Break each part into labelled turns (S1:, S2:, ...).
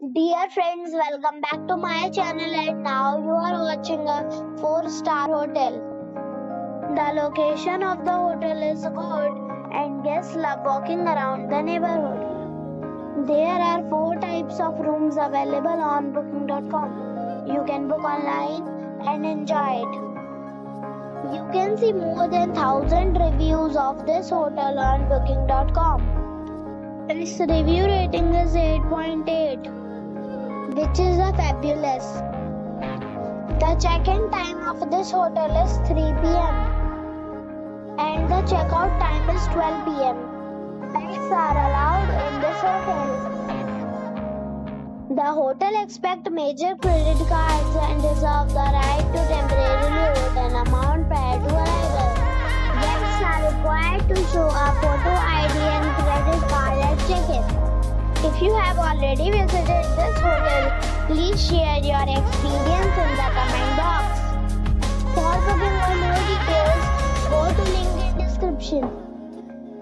S1: Dear friends, welcome back to my channel and now you are watching a 4-star hotel. The location of the hotel is good and guests love walking around the neighborhood. There are 4 types of rooms available on booking.com. You can book online and enjoy it. You can see more than 1000 reviews of this hotel on booking.com. Its review rating is 8.8. .8. Beaches are fabulous. The check-in time of this hotel is 3 p.m. and the check-out time is 12 p.m. Pets are allowed in this hotel. The hotel accepts major credit cards and reserves the right to temporarily hold an amount prior to arrival. Guests are required to show up. If you have already visited this hotel, please share your experience in the comment box. For booking or more details, go to link in description.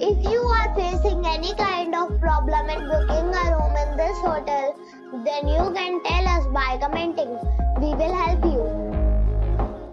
S1: If you are facing any kind of problem in booking a room in this hotel, then you can tell us by commenting. We will help you.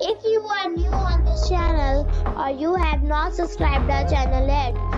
S1: If you are new on this channel or you have not subscribed our channel yet,